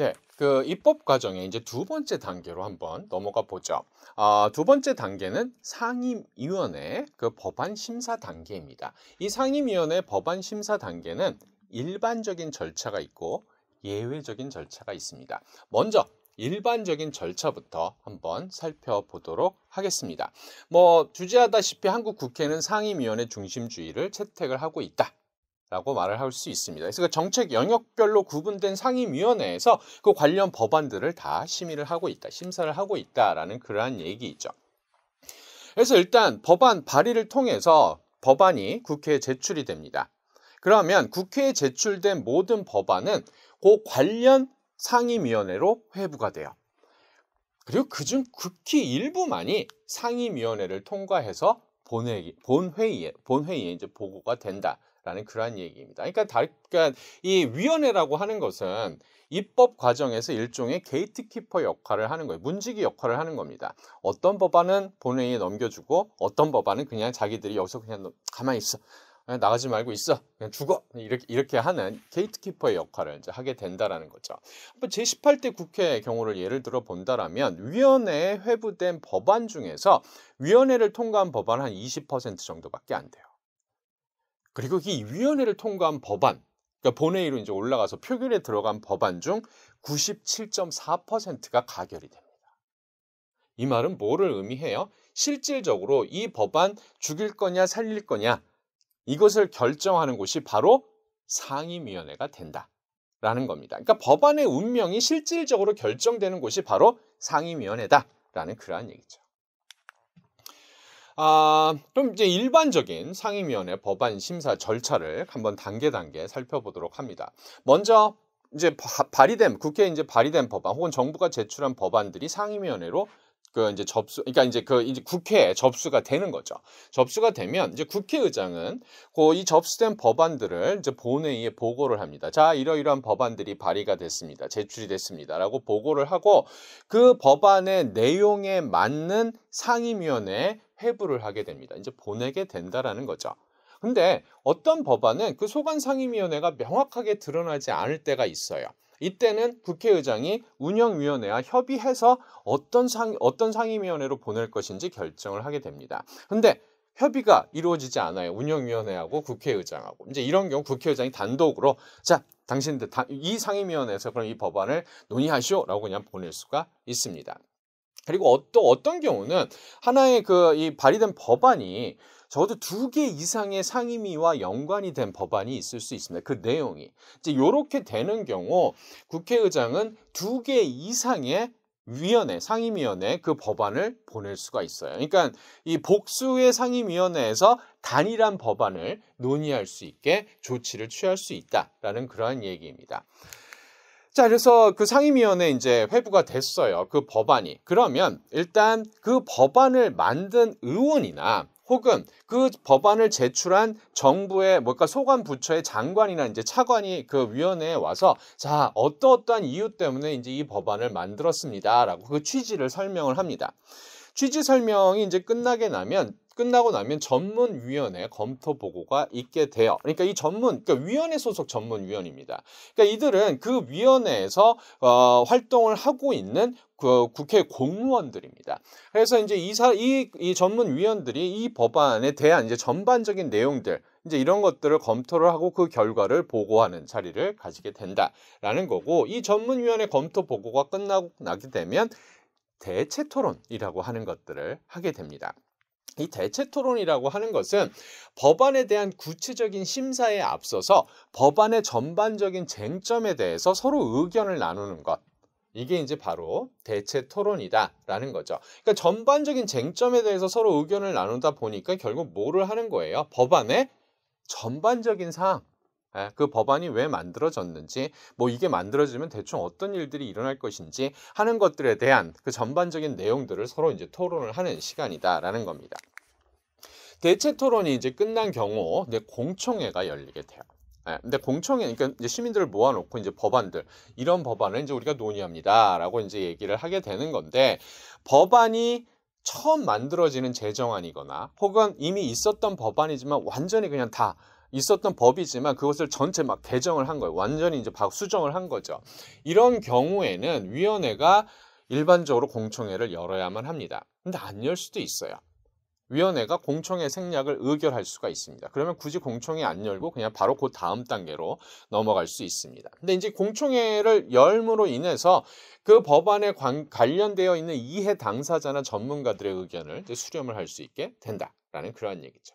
네, 그 입법 과정의 이제 두 번째 단계로 한번 넘어가 보죠. 아, 두 번째 단계는 상임위원회 그 법안 심사 단계입니다. 이 상임위원회 법안 심사 단계는 일반적인 절차가 있고 예외적인 절차가 있습니다. 먼저 일반적인 절차부터 한번 살펴보도록 하겠습니다. 뭐 주제하다시피 한국 국회는 상임위원회 중심주의를 채택을 하고 있다. 라고 말을 할 수 있습니다. 그래서 그 정책 영역별로 구분된 상임위원회에서 그 관련 법안들을 다 심의를 하고 있다, 심사를 하고 있다라는 그러한 얘기이죠. 그래서 일단 법안 발의를 통해서 법안이 국회에 제출이 됩니다. 그러면 국회에 제출된 모든 법안은 그 관련 상임위원회로 회부가 돼요. 그리고 그중 극히 일부만이 상임위원회를 통과해서 본회의, 본회의에, 본회의에 이제 보고가 된다. 라는 그러한 얘기입니다. 그러니까, 다, 그러니까 이 위원회라고 하는 것은 입법 과정에서 일종의 게이트키퍼 역할을 하는 거예요. 문지기 역할을 하는 겁니다. 어떤 법안은 본회의에 넘겨주고 어떤 법안은 그냥 자기들이 여기서 그냥 가만히 있어. 나가지 말고 있어. 그냥 죽어. 이렇게, 이렇게 하는 게이트키퍼의 역할을 이제 하게 된다라는 거죠. 제18대 국회 경우를 예를 들어 본다라면 위원회에 회부된 법안 중에서 위원회를 통과한 법안 한 20% 정도밖에 안 돼요. 그리고 이 위원회를 통과한 법안, 그러니까 본회의로 이제 올라가서 표결에 들어간 법안 중 97.4%가 가결이 됩니다. 이 말은 뭐를 의미해요? 실질적으로 이 법안 죽일 거냐 살릴 거냐 이것을 결정하는 곳이 바로 상임위원회가 된다 라는 겁니다. 그러니까 법안의 운명이 실질적으로 결정되는 곳이 바로 상임위원회다 라는 그러한 얘기죠. 아, 그럼 이제 일반적인 상임위원회 법안 심사 절차를 한번 단계 단계 살펴보도록 합니다. 먼저 이제 발의된 국회에 이제 발의된 법안 혹은 정부가 제출한 법안들이 상임위원회로 그 이제 접수, 그러니까 이제 그 이제 국회에 접수가 되는 거죠. 접수가 되면 이제 국회의장은 그 이 접수된 법안들을 이제 본회의에 보고를 합니다. 자, 이러이러한 법안들이 발의가 됐습니다. 제출이 됐습니다.라고 보고를 하고 그 법안의 내용에 맞는 상임위원회에 회부를 하게 됩니다. 이제 보내게 된다라는 거죠. 근데 어떤 법안은 그 소관 상임위원회가 명확하게 드러나지 않을 때가 있어요. 이때는 국회의장이 운영위원회와 협의해서 어떤 상 어떤 상임위원회로 보낼 것인지 결정을 하게 됩니다. 근데 협의가 이루어지지 않아요. 운영위원회하고 국회의장하고 이제 이런 경우 국회의장이 단독으로 자 당신들 이 상임위원회에서 그럼 이 법안을 논의하시오라고 그냥 보낼 수가 있습니다. 그리고 또 어떤 경우는 하나의 그 이 발의된 법안이 적어도 두 개 이상의 상임위와 연관이 된 법안이 있을 수 있습니다. 그 내용이. 이제 이렇게 되는 경우 국회의장은 두 개 이상의 위원회, 상임위원회 그 법안을 보낼 수가 있어요. 그러니까 이 복수의 상임위원회에서 단일한 법안을 논의할 수 있게 조치를 취할 수 있다라는 그러한 얘기입니다. 자, 그래서 그 상임위원회 이제 회부가 됐어요. 그 법안이. 그러면 일단 그 법안을 만든 의원이나 혹은 그 법안을 제출한 정부의 뭔가 소관 부처의 장관이나 이제 차관이 그 위원회에 와서 자 어떠어떠한 이유 때문에 이제 이 법안을 만들었습니다라고 그 취지를 설명을 합니다. 취지 설명이 이제 끝나게 나면 끝나고 나면 전문위원회 검토 보고가 있게 돼요. 그러니까 이 전문, 그러니까 위원회 소속 전문위원입니다. 그러니까 이들은 그 위원회에서 어, 활동을 하고 있는 그 국회 공무원들입니다. 그래서 이제 이사 이, 이 전문위원들이 이 법안에 대한 이제 전반적인 내용들 이제 이런 것들을 검토를 하고 그 결과를 보고하는 자리를 가지게 된다라는 거고 이 전문위원회 검토 보고가 끝나고 나게 되면 대체 토론이라고 하는 것들을 하게 됩니다. 이 대체 토론이라고 하는 것은 법안에 대한 구체적인 심사에 앞서서 법안의 전반적인 쟁점에 대해서 서로 의견을 나누는 것. 이게 이제 바로 대체 토론이다라는 거죠. 그러니까 전반적인 쟁점에 대해서 서로 의견을 나누다 보니까 결국 뭐를 하는 거예요? 법안의 전반적인 사항, 예, 그 법안이 왜 만들어졌는지, 뭐 이게 만들어지면 대충 어떤 일들이 일어날 것인지 하는 것들에 대한 그 전반적인 내용들을 서로 이제 토론을 하는 시간이다라는 겁니다. 대체 토론이 이제 끝난 경우 네, 공청회가 열리게 돼요. 네, 근데 공청회, 그러니까 이제 시민들을 모아놓고 이제 법안들 이런 법안을 이제 우리가 논의합니다라고 이제 얘기를 하게 되는 건데 법안이 처음 만들어지는 제정안이거나 혹은 이미 있었던 법안이지만 완전히 그냥 다 있었던 법이지만 그것을 전체 막 개정을 한 거예요. 완전히 이제 수정을 한 거죠. 이런 경우에는 위원회가 일반적으로 공청회를 열어야만 합니다. 근데 안 열 수도 있어요. 위원회가 공청회 생략을 의결할 수가 있습니다. 그러면 굳이 공청회 안 열고 그냥 바로 그 다음 단계로 넘어갈 수 있습니다. 근데 이제 공청회를 열므로 인해서 그 법안에 관, 관련되어 있는 이해 당사자나 전문가들의 의견을 수렴을 할 수 있게 된다라는 그러한 얘기죠.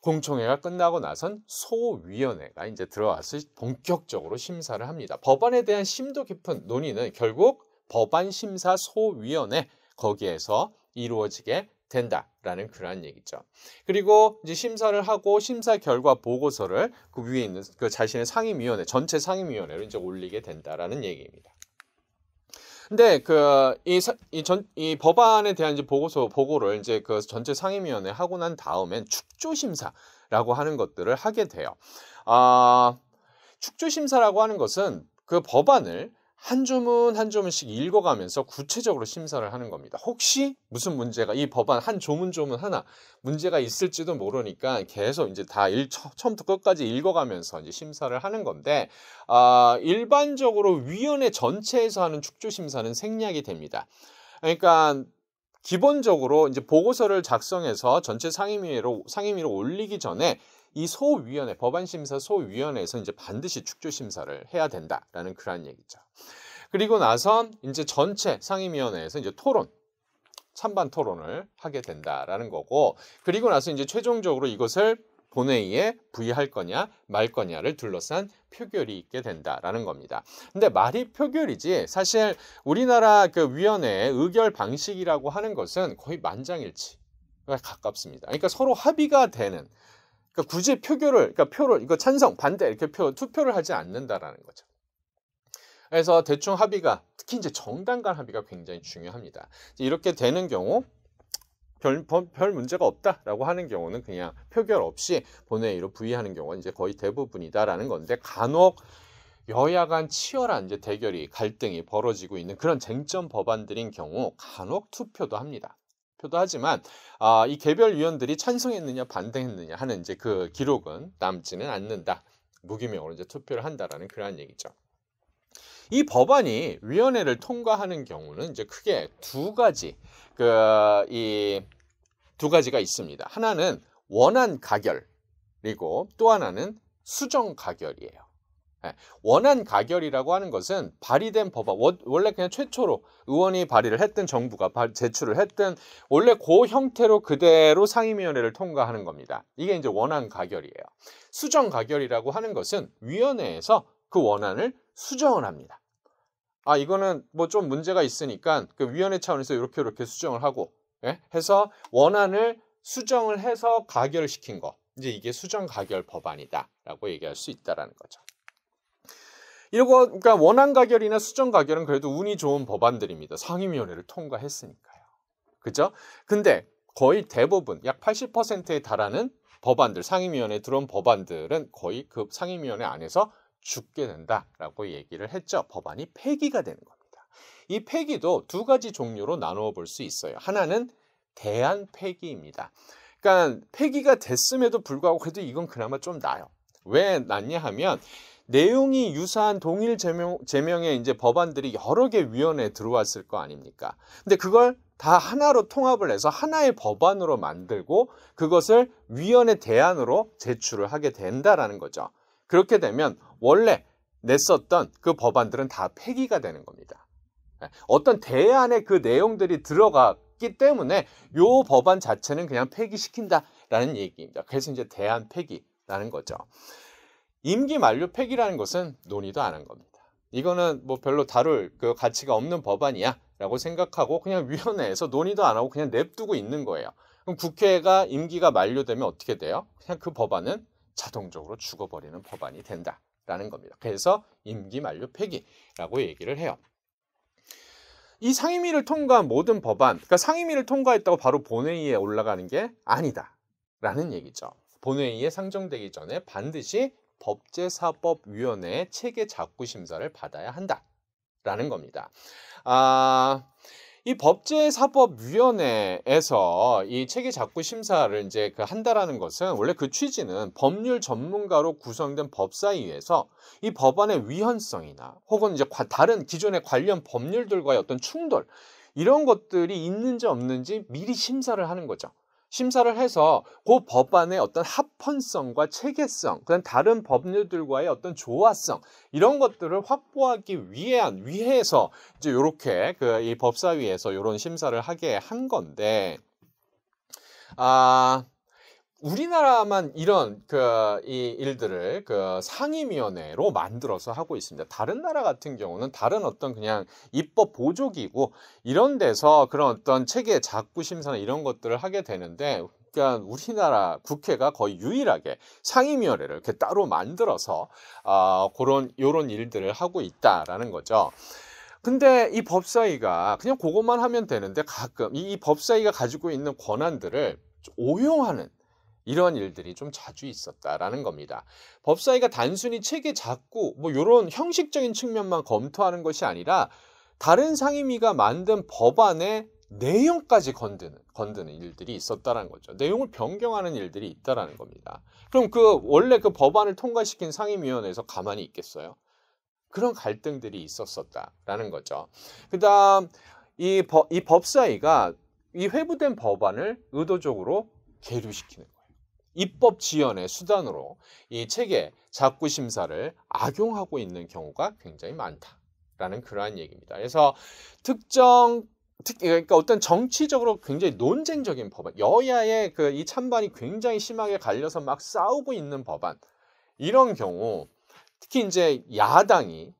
공청회가 끝나고 나선 소위원회가 이제 들어와서 본격적으로 심사를 합니다. 법안에 대한 심도 깊은 논의는 결국 법안 심사 소위원회 거기에서 이루어지게 된다라는 그러한 얘기죠. 그리고 이제 심사를 하고 심사 결과 보고서를 그 위에 있는 그 자신의 상임위원회 전체 상임위원회로 이제 올리게 된다라는 얘기입니다. 근데 그이전이 이 법안에 대한 이제 보고서 보고를 이제 그 전체 상임위원회 하고 난 다음엔 축조 심사라고 하는 것들을 하게 돼요. 아 축조 심사라고 하는 것은 그 법안을 한 조문 한 조문씩 읽어가면서 구체적으로 심사를 하는 겁니다. 혹시 무슨 문제가 이 법안 한 조문 조문 하나 문제가 있을지도 모르니까 계속 이제 다 일, 처음부터 끝까지 읽어가면서 이제 심사를 하는 건데 아, 일반적으로 위원회 전체에서 하는 축조 심사는 생략이 됩니다. 그러니까 기본적으로 이제 보고서를 작성해서 전체 상임위로 상임위로 올리기 전에 이 소위원회 법안심사 소위원회에서 이제 반드시 축조 심사를 해야 된다라는 그러한 얘기죠. 그리고 나선 이제 전체 상임위원회에서 이제 토론 찬반 토론을 하게 된다라는 거고 그리고 나서 이제 최종적으로 이것을 본회의에 부의할 거냐 말 거냐를 둘러싼 표결이 있게 된다라는 겁니다. 근데 말이 표결이지 사실 우리나라 그 위원회의 의결 방식이라고 하는 것은 거의 만장일치가 가깝습니다. 그러니까 서로 합의가 되는 그러니까 굳이 표결을, 그러니까 표를, 이거 찬성, 반대 이렇게 표, 투표를 하지 않는다라는 거죠. 그래서 대충 합의가, 특히 이제 정당 간 합의가 굉장히 중요합니다. 이렇게 되는 경우, 별, 별 문제가 없다라고 하는 경우는 그냥 표결 없이 본회의로 부의하는 경우가 이제 거의 대부분이다라는 건데, 간혹 여야 간 치열한 이제 대결이, 갈등이 벌어지고 있는 그런 쟁점 법안들인 경우 간혹 투표도 합니다. 표도 하지만 아, 이 개별 위원들이 찬성했느냐 반대했느냐 하는 이제 그 기록은 남지는 않는다. 무기명으로 이제 투표를 한다라는 그러한 얘기죠. 이 법안이 위원회를 통과하는 경우는 이제 크게 두 가지 그 이 두 가지가 있습니다. 하나는 원안 가결 그리고 또 하나는 수정 가결이에요. 예, 원안 가결이라고 하는 것은 발의된 법안 원래 그냥 최초로 의원이 발의를 했든 정부가 제출을 했든 원래 그 형태로 그대로 상임위원회를 통과하는 겁니다. 이게 이제 원안 가결이에요. 수정 가결이라고 하는 것은 위원회에서 그 원안을 수정을 합니다. 아 이거는 뭐 좀 문제가 있으니까 그 위원회 차원에서 이렇게 이렇게 수정을 하고 예? 해서 원안을 수정을 해서 가결시킨 거 이제 이게 수정 가결 법안이다라고 얘기할 수 있다라는 거죠. 이거 그러니까 원안 가결이나 수정 가결은 그래도 운이 좋은 법안들입니다. 상임위원회를 통과했으니까요. 그죠? 근데 거의 대부분 약 80%에 달하는 법안들, 상임위원회에 들어온 법안들은 거의 그 상임위원회 안에서 죽게 된다라고 얘기를 했죠. 법안이 폐기가 되는 겁니다. 이 폐기도 두 가지 종류로 나누어 볼 수 있어요. 하나는 대안 폐기입니다. 그러니까 폐기가 됐음에도 불구하고 그래도 이건 그나마 좀 나아요. 왜 낫냐 하면 내용이 유사한 동일 제명, 제명의 이제 법안들이 여러 개 위원회에 들어왔을 거 아닙니까? 근데 그걸 다 하나로 통합을 해서 하나의 법안으로 만들고 그것을 위원회 대안으로 제출을 하게 된다라는 거죠. 그렇게 되면 원래 냈었던 그 법안들은 다 폐기가 되는 겁니다. 네, 어떤 대안의 그 내용들이 들어갔기 때문에 요 법안 자체는 그냥 폐기시킨다라는 얘기입니다. 그래서 이제 대안 폐기라는 거죠. 임기 만료 폐기라는 것은 논의도 안 한 겁니다. 이거는 뭐 별로 다룰 그 가치가 없는 법안이야 라고 생각하고 그냥 위원회에서 논의도 안 하고 그냥 냅두고 있는 거예요. 그럼 국회가 임기가 만료되면 어떻게 돼요? 그냥 그 법안은 자동적으로 죽어버리는 법안이 된다라는 겁니다. 그래서 임기 만료 폐기라고 얘기를 해요. 이 상임위를 통과한 모든 법안, 그러니까 상임위를 통과했다고 바로 본회의에 올라가는 게 아니다라는 얘기죠. 본회의에 상정되기 전에 반드시 법제사법위원회의 체계 작구 심사를 받아야 한다라는 겁니다. 아, 이 법제사법위원회에서 이 체계 작구 심사를 이제 그 한다라는 것은 원래 그 취지는 법률 전문가로 구성된 법사위에서 이 법안의 위헌성이나 혹은 이제 다른 기존의 관련 법률들과의 어떤 충돌 이런 것들이 있는지 없는지 미리 심사를 하는 거죠. 심사를 해서 그 법안의 어떤 합헌성과 체계성, 그다음 다른 법률들과의 어떤 조화성 이런 것들을 확보하기 위한 위해서 이제 요렇게 그 이 법사위에서 요런 심사를 하게 한 건데 아 우리나라만 이런 그 이 일들을 그 상임위원회로 만들어서 하고 있습니다. 다른 나라 같은 경우는 다른 어떤 그냥 입법 보조기구 이런 데서 그런 어떤 체계 작구 심사나 이런 것들을 하게 되는데 그러니까 우리나라 국회가 거의 유일하게 상임위원회를 이렇게 따로 만들어서 아 그런 요런 일들을 하고 있다라는 거죠. 근데 이 법사위가 그냥 그것만 하면 되는데 가끔 이 법사위가 가지고 있는 권한들을 오용하는 이런 일들이 좀 자주 있었다라는 겁니다. 법사위가 단순히 체계 작구 뭐 이런 형식적인 측면만 검토하는 것이 아니라 다른 상임위가 만든 법안의 내용까지 건드는 건드는 일들이 있었다는 거죠. 내용을 변경하는 일들이 있다라는 겁니다. 그럼 그 원래 그 법안을 통과시킨 상임위원회에서 가만히 있겠어요? 그런 갈등들이 있었었다라는 거죠. 그다음 이, 법, 이 법사위가 이 회부된 법안을 의도적으로 계류시키는 거예요. 입법 지연의 수단으로 이 체계 작구 심사를 악용하고 있는 경우가 굉장히 많다라는 그러한 얘기입니다. 그래서 특정 특 그러니까 어떤 정치적으로 굉장히 논쟁적인 법안, 여야의 그 이 찬반이 굉장히 심하게 갈려서 막 싸우고 있는 법안 이런 경우 특히 이제 야당이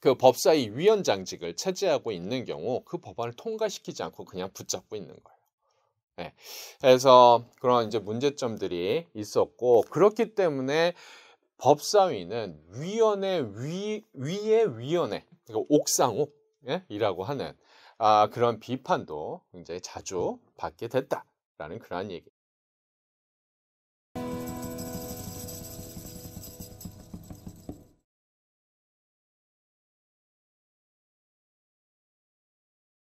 그 법사위 위원장직을 차지하고 있는 경우 그 법안을 통과시키지 않고 그냥 붙잡고 있는 거예요. 네. 그래서 그런 이제 문제점들이 있었고 그렇기 때문에 법사위는 위원회 위 위의 위원회 그러니까 옥상옥이라고 하는 아, 그런 비판도 굉장히 자주 받게 됐다라는 그러한 얘기.